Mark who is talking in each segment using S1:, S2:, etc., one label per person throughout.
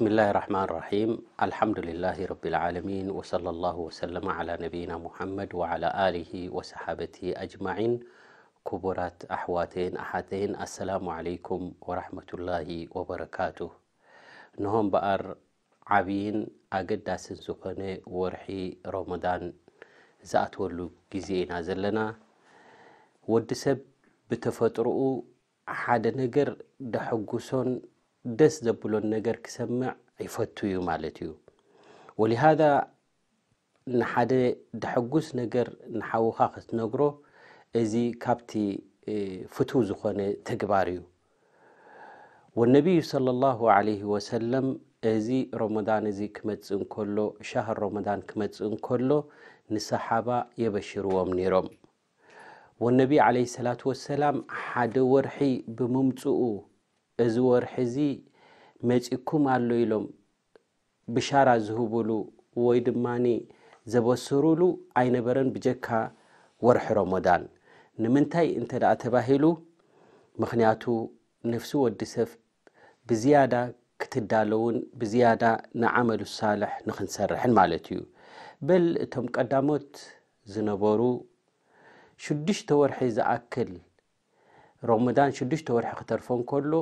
S1: بسم الله الرحمن الرحيم الحمد لله رب العالمين وصلى الله وسلم على نبينا محمد وعلى آله وصحابته أجمعين كبرات أحواتين أحاتين السلام عليكم ورحمة الله وبركاته نهم بأر عبين أقداس زخنة ورحي رمضان زأتولو جزينا زلنا ودسب بتفترؤ حاد نجر دحقوسون ደስ ዘብሎን ነገር ክሰምዕ ይፈቱ እዩ ማለት እዩ ወሊሃذ ንሓደ ደሐጉስ ነገር ንሓውኻ ክትነግሮ እዚ ካብቲ ፍቱው ዝኾነ ተግባር እዩ ወነቢዩ صለ ላሁ عለህ ወሰለም እዚ ረመዳን እዚ ክመፅእ እንከሎ ሻህር ረመዳን ክመፅእ እንከሎ ንሰሓባ የበሽርዎም ነይሮም ወነቢ ዓለ ሰላት ወሰላም ሓደ ወርሒ ብምምፅኡ እዚ ወርሒ እዚ መጺኩም ኣሎ ኢሎም ብሻራ ዝህብሉ ወይ ድማኒ ዘበስሩሉ ኣይነበረን ብጀካ ወርሒ ሮሞዳን ንምንታይ እንተ ደኣ ተባሂሉ ምኽንያቱ ነፍሲ ወዲ ሰብ ብዝያዳ ክትዳለውን ብዝያዳ ንዓመሉ ሳልሕ ንክንሰርሕን ማለት እዩ በል እቶም ቀዳሞት ዝነበሩ ሽዱሽተ ወርሒ ዝኣክል ሮሞዳን ሽዱሽተ ወርሒ ክተርፎ እንከሎ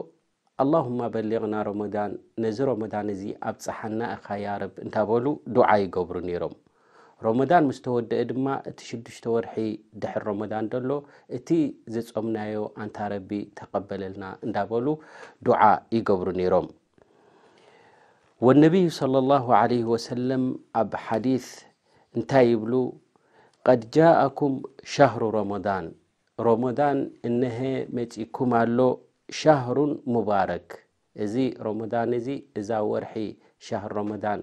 S1: ኣላሁማ በሊቕና ሮሞዳን ነዚ ሮሞዳን እዚ ኣብ ፀሓና ኢኻ ያረብ እንታበሉ ዱዓ ይገብሩ ነይሮም። ሮሞዳን ምስ ተወድአ ድማ እቲ ሽዱሽተ ወርሒ ድሕር ሮሞዳን ደሎ እቲ ዘጾምናዮ ኣንታ ረቢ ተቐበለልና እንዳበሉ ዱዓ ይገብሩ ነይሮም። ወነቢዩ صለ ላሁ ዓለይህ ወሰለም ኣብ ሓዲስ እንታይ ይብሉ? ቀድ ጃእኩም ሻህሩ ሮሞዳን ሮሞዳን እነሀ መጺኩም ኣሎ ሻህሩን ሙባረክ። እዚ ሮሞዳን እዚ እዛ ወርሒ ሻህር ሮሞዳን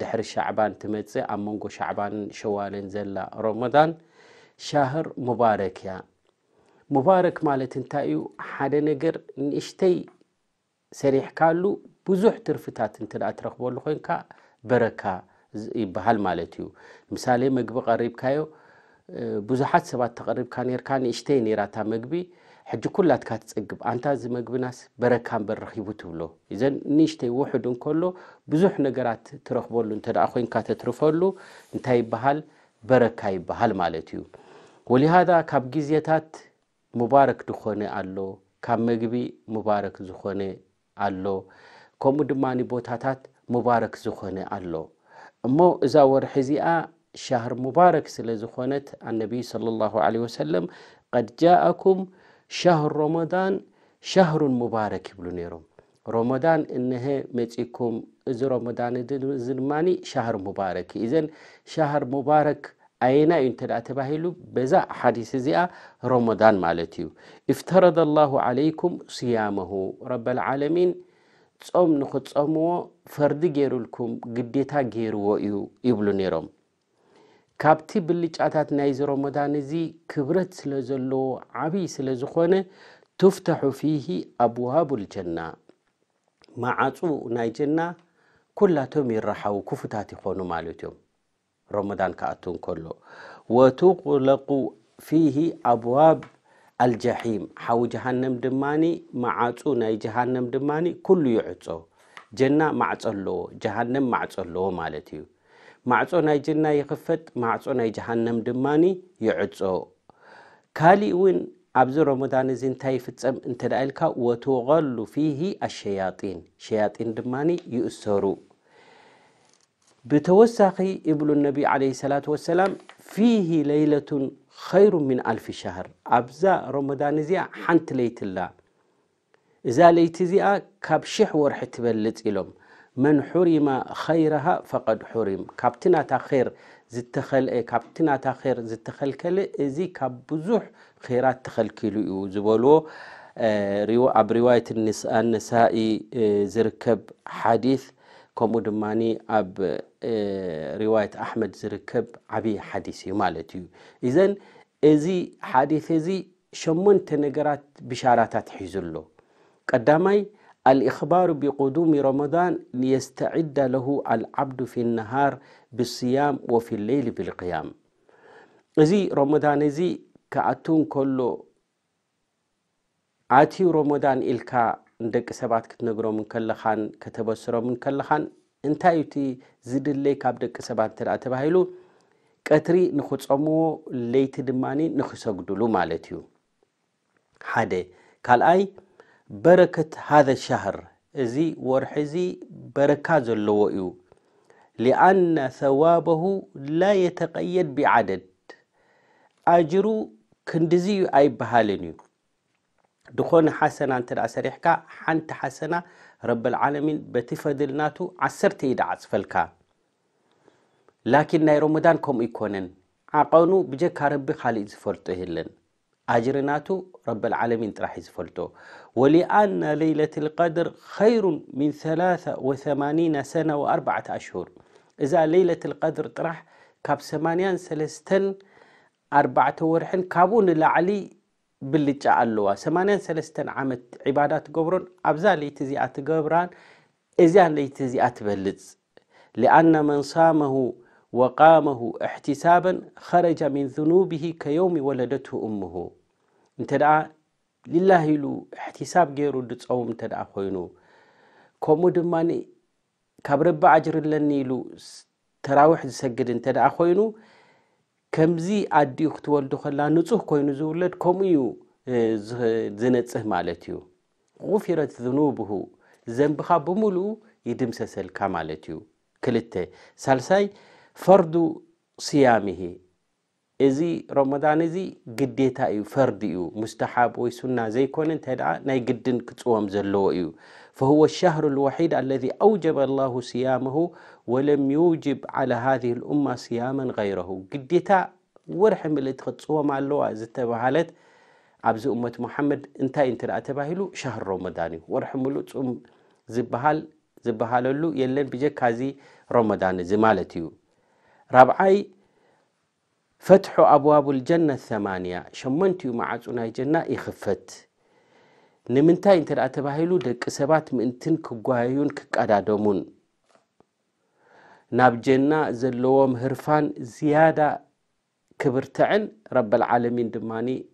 S1: ድሕሪ ሻዕባን ትመጽእ ኣብ መንጎ ሻዕባንን ሸዋልን ዘላ ሮሞዳን ሻህር ሙባረክ እያ። ሙባረክ ማለት እንታይ እዩ? ሓደ ነገር ንእሽተይ ሰሪሕካሉ ብዙሕ ትርፍታት እንት ደኣ ትረክበሉ ኮንካ በረካ ይበሃል ማለት እዩ። ምሳሌ መግቢ ቀሪብካዮ ብዙሓት ሰባት ተቐሪብካ ነርካ ንእሽተይ ነራታ መግቢ ሕጂ ኩላትካ ትፀግብ ኣንታ እዚ መግቢናስ በረካ ንበር ረኪቡ ትብሎ። እዘን ንእሽተይ ውሕድ እንከሎ ብዙሕ ነገራት ትረክበሉ እንተ ደኣ ኮንካ ተትርፈሉ እንታይ ይበሃል? በረካ ይበሃል ማለት እዩ። ወሊሃذ ካብ ግዜታት ሙባረክ ዝኾነ ኣሎ ካብ መግቢ ሙባረክ ዝኾነ ኣሎ ከምኡ ድማ ቦታታት ሙባረክ ዝኾነ ኣሎ። እሞ እዛ ወርሒ እዚኣ ሻህር ሙባረክ ስለ ዝኾነት ኣነቢይ صለ ላሁ ለ ወሰለም ቀድ ጃእኩም ሻህር ሮሞዳን ሻህሩን ሙባረክ ይብሉ ነይሮም። ሮሞዳን እነሀ መጺኩም እዚ ሮሞዳን እዚ ድማኒ ሻህር ሙባረክ እዘን ሻህር ሙባረክ ኣየና እዩ እንተ ተባሂሉ በዛ ሓዲስ እዚኣ ሮሞዳን ማለት እዩ። እፍተረደ ላሁ ዓለይኩም ስያመሁ። ረብልዓለሚን ጾም ንኽትጸምዎ ፈርዲ ገይሩልኩም ግዴታ ገይርዎ እዩ ይብሉ ነይሮም ካብቲ ብልጫታት ናይዚ ሮሞዳን እዚ ክብረት ስለ ዘለዎ ዓብይ ስለ ዝኾነ ትፍታሑ ፊሂ ኣብዋብ ልጀና ማዓፁ ናይ ጀና ኩላቶም ይረሓቡ ክፉታት ይኾኑ ማለት እዮም። ሮሞዳን ክኣቱ እንከሎ። ወትغለቁ ፊሂ ኣብዋብ አልጀሒም። ሓዊ ጀሃንም ድማኒ ማዓፁ ናይ ጀሃንም ድማኒ ኩሉ ይዕፆ። ጀና ማዕፆ ኣለዎ ጀሃንም ማዕፆ ኣለዎ ማለት እዩ معصو ناي جنة يخفت معصو ناي جهنم دماني يعصو كالي وين أبزو رمضان زين تاي فتسم انت رأيلك وتغل فيه الشياطين شياطين دماني يؤسرو بتوسخي ابن النبي عليه الصلاة والسلام فيه ليلة خير من ألف شهر أبزا رمضان زيا حنت ليت الله إذا ليت زيا كبشح ورح تبلت إلهم መን ሑሪማ ኸይረሃ ፈቐድ ሑሪም። ካብቲ ናታ ር ዝተኸልአ ካብቲ ናታ ር ዝተኸልከለ እዚ ካብ ብዙሕ ራት ተኸልኪሉ እዩ ዝበልዎ። ኣብ ሪዋየት ኣነሳኢ ዝርከብ ሓዲث ከምኡ ድማኒ ኣብ ሪዋየት ኣሕመድ ዝርከብ ዓብዪ ሓዲስ እዩ ማለት እዩ እዘን እዚ ሓዲث እዚ ሸሞንተ ነገራት ብሻራታት ሒዙሎ ቀዳማይ አልእኽባሩ ብቁዱም ረመዳን ልየስተዒዳ ለሁ አልዓብዱ ፊ ነሃር ብስያም ወፊ ሌይሊ ብልቅያም እዚ ሮሞዳን እዚ ክኣቱ እንከሎ ኣትዩ ሮሞዳን ኢልካ ንደቂ ሰባት ክትነግሮም ከለኻን ከተበስሮም ከለኻን እንታይ እቲ ዝድለይ ካብ ደቂ ሰባት እንተ ተባሂሉ ቀትሪ ንክፀምዎ ለይቲ ድማኒ ንክሰግድሉ ማለት እዩ ሓደ ካልኣይ بركة هذا الشهر زي ورحزي بركة زلوئيو لأن ثوابه لا يتقيد بعدد أجرو كندزي أي بهالنيو دخون حسنة أنت الأسريحكا حنت حسنة رب العالمين بتفضلناتو عسرت إيد عصفلكا لكن ناي رمضان كوم إيكونن عقونو بجك ربي خالي إزفلتو هلن أجرناتو رب العالمين تراح إزفلتو ጥራሕ እዩ ዝፈልጦ ወሊአና ሌይለት ልቀድር ኸይሩን ምን ወማኒና ሰነ ወኣርባዕተ ኣሽሁር እዛ ሌይለት ልቀድር ጥራሕ ካብ ሰማንያን ሰለስተን ኣርባዕተ ወርሕን ካብኡ ንላዕሊ ብልጫ ኣለዋ ሰማንያን ሰለስተን ዓመት ዒባዳ ትገብሮን ኣብዛ ለይቲ እዚኣ ትገብራን እዚያ ለይቲ እዚኣ ትበልፅ ሊአና መን ሳመሁ ወቃመሁ እሕትሳበን ኸረጃ ምን ዝኑብሂ ከየውሚ ወለደት እሙሁ እንተ ደኣ ልላህ ኢሉ እሕትሳብ ገይሩ ድፀውም እንተ ደኣ ኮይኑ ከምኡ ድማ ካብ ረቢ ዓጅርለኒ ኢሉ ተራዊሕ ዝሰግድ እንተ ደኣ ኮይኑ ከምዚ ኣዲኡ ክትወልዱ ከላ ንፁህ ኮይኑ ዝውለድ ከምኡ እዩ ዝነፅህ ማለት እዩ። غፊረት ዝኑብሁ ዘንብኻ ብምሉኡ ይድምሰሰልካ ማለት እዩ። ክልተ ሳልሳይ ፈርዱ ስያምሂ እዚ ረመዳን እዚ ግዴታ እዩ ፈርዲ እዩ ሙስተሓብ ወይ ሱና ዘይኮነ እንተ ደኣ ናይ ግድን ክፅወም ዘለዎ እዩ ፈሁወ ሻህሩ ልወሒድ አለذ ኣውጀበ ላሁ ስያመሁ ወለም ዩጅብ ዓላ ሃذህ ልእማ ስያመን غይረሁ ግዴታ ወርሒ ምልእቲ ክፅወም ኣለዋ ዝተባሃለት ኣብዚ እመት ሙሓመድ እንታይ እንተ ደኣ ተባሂሉ ሻህር ረመዳን እዩ ወርሒ ምሉእ ፁም ዝበሃል ዝበሃለሉ የለን ብጀካዚ ረመዳን እዚ ማለት እዩ ራብዓይ فتح أبواب الجنة الثمانية. شمنتي مع عزونا الجنة يخفت. نمنتاي انت لا تباهلو دك سبات من انتن كقوهيون كقادادومون ناب جنة زلوهم هرفان زيادة كبرتعن رب العالمين دماني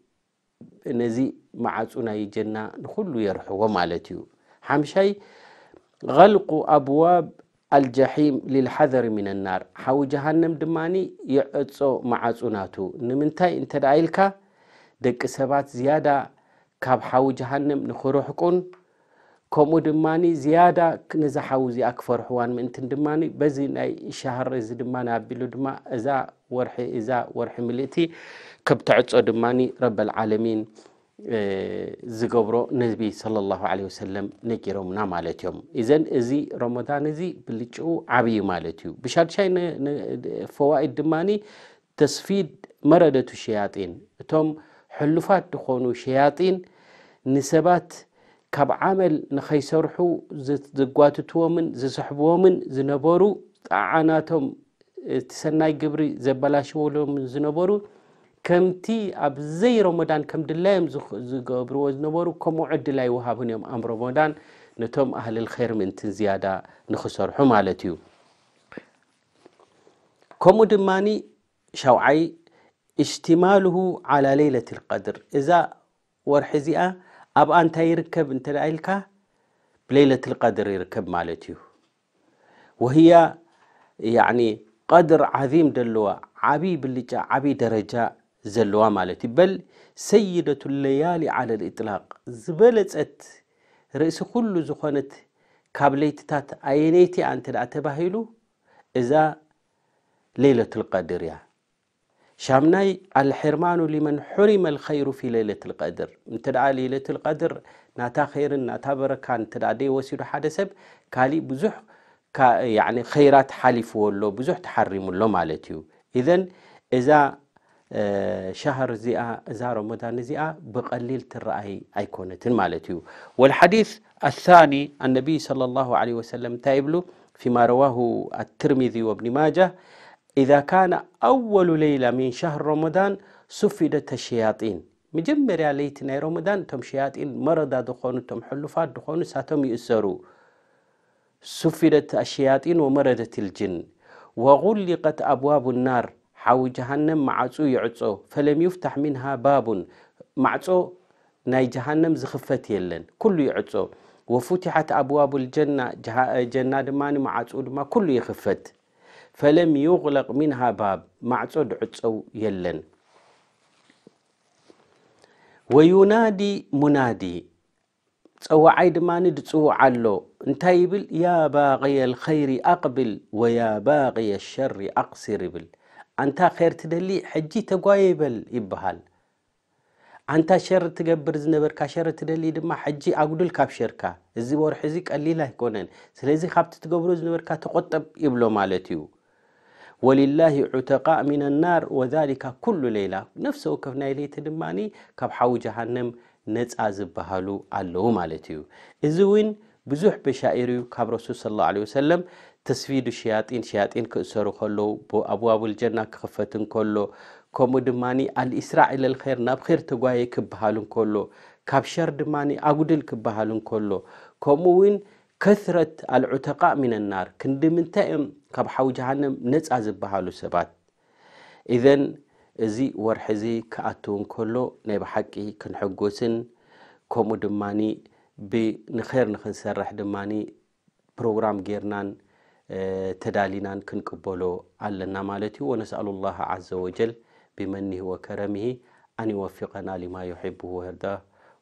S1: نزي مع عزونا الجنة نخلو يرحوه مالتيو. حمشي غلقوا أبواب አልጃሒም ልልሓዘር ምን ናር ሓዊ ጀሃንም ድማኒ የዕፆ መዓፁናቱ ንምንታይ እንተ ደኣ ኢልካ ደቂ ሰባት ዝያዳ ካብ ሓዊ ጀሃንም ንክርሕቁን ከምኡ ድማኒ ዝያዳ ነዛ ሓዊ እዚኣ ክፈርሕዋን ምእንትን ድማ በዚ ናይ ሻሃር እዚ ድማ ኣቢሉ ድማ እዛ ወርሒ እዛ ወርሒ ምልእቲ ከብተዕፆ ድማኒ ረብልዓለሚን ዝገብሮ ነቢ صለ ላሁ ለ ወሰለም ነጊሮምና ማለት እዮም። እዘን እዚ ረመዳን እዚ ብልጭኡ ዓብይ ማለት እዩ። ብሻድሻይ ፈዋኢድ ድማኒ ተስፊድ መረደቱ ሸያጢን። እቶም ሕሉፋት ዝኾኑ ሸያጢን ንሰባት ካብ ዓመል ንኸይሰርሑ ዝጓትትዎምን ዝስሕብዎምን ዝነበሩ ጣዓናቶም እቲ ሰናይ ግብሪ ዘበላሽወሎምን ዝነበሩ ከምቲ ኣብዘይ ረመዳን ከም ድላዮም ዝገብርዎ ዝነበሩ ከምኡ ዕድላይ ውሃብን እዮም ኣብ ረመዳን ነቶም ኣህልል ኸይር ምእንትን ዝያዳ ንክሰርሑ ማለት እዩ ከምኡ ድማኒ ሻውዓይ እሽትማልሁ ዓላ ሌይለት ልቀድር እዛ ወርሒ እዚኣ ኣብኣ እንታይ ይርከብ እንተ ደ ኢልካ ብሌይለት ልቀድር ይርከብ ማለት እዩ ወህያ ቀድር ዓዚም ደለዋ ዓብይ ብልጫ ዓብይ ደረጃ ዘለዋ ማለት እዩ በል ሰይደቱ ለያሊ ዓለ ልእጥላቅ ዝበለፀት ርእሲ ኩሉ ዝኾነት ካብ ለይትታት ኣየነይቲ ኣ እንተ ደኣ ተባሂሉ እዛ ሌይለት ልቀድር እያ ሻምናይ አልሕርማኑ ሊመን ሕሪመ ልኸይሩ ፊ ሌይለት ልቀድር እንተ ደኣ ሌይለት ልቀድር ናታ ኸይርን ናታ በረካን እተ ደይ ወሲዱ ሓደ ሰብ ካሊእ ብዙሕ ኸይራት ሓሊፍዎ ኣሎ ብዙሕ ተሓሪሙሎ ማለት እዩ እዘን እዛ شهر زئا زار رمضان زئا بقليل ترأي أيكونة مالتيو والحديث الثاني النبي صلى الله عليه وسلم تايبلو فيما رواه الترمذي وابن ماجه إذا كان أول ليلة من شهر رمضان سفدت الشياطين مجمريا ليتنا رمضان تم شياطين مرضى دخون تم حلفات دخون ساتم يؤسروا سفدت الشياطين ومردت الجن وغلقت أبواب النار ሓዊ ጀሃንም ማዓፁ ይዕፆ ፈለም ይፍታሕ ሚንሃ ባቡን ማዕፆ ናይ ጀሃንም ዝኽፈት የለን ኩሉ ይዕፆ ወፉትሓት ኣብዋቡ ልጀና ጀና ድማ ማዓፁኡ ድማ ኩሉ ይኽፈት ፈለም ይغለቕ ሚንሃ ባብ ማዕፆ ድዕፀው የለን ወዩናዲ ሙናዲ ፀዋዓይ ድማኒ ድፅውዕ ኣሎ እንታይ ይብል ያ ባغየ الኸይሪ ኣቕብል ወያ ባغየ الሸሪ ኣቕሲር ይብል أنت خير تدلي حجي تقايبل إبهال أنت شر تقبر زنبر كشر تدلي دم حجي أقول كاب شركة إذا بور حزيك اللي لا يكونن سلزي خبت تقبر زنبر كتقطب إبلو مالتيو ولله عتقاء من النار وذلك كل ليلة نفسه وكفنا إليه تدماني كاب جهنم نتس أزب بهالو اللو مالتيو إذا وين بزوح بشائريو كاب رسول الله عليه وسلم ተስፊዱ ሸያጢን ሸያጢን ክእሰሩ ከለዉ ኣብዋብልጀና ክኽፈት እንከሎ ከምኡ ድማ ኣልእስራዕ ኢለልር ናብ ር ተጓየ ክበሃል እንከሎ ካብ ሸር ድማ ኣጉድል ክበሃል እንከሎ ከምኡ እውን ከስረት አልዑተቃእ ምን ናር ክንዲ ምንታይ እዮም ካብ ሓዊ ጀሃንም ነፃ ዝበሃሉ ሰባት? ኢዘን እዚ ወርሒ እዚ ክኣትው እንከሎ ናይ ብሓቂ ክንሐጎስን ከምኡ ድማኒ ብንኼር ንክንሰርሕ ድማኒ ፕሮግራም ጌርናን ተዳሊናን ክንቅበሎ ኣለና ማለት እዩ ወነስኣሉ ላه ዘ ወጀል ብመኒህ ወከረምሂ ኣን ይወፊቀና ሊማ ዩሕብሁ ወርዳ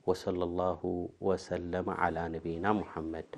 S1: ወصለ ላሁ ወሰለማ ዓላ ነብይና ሙሐመድ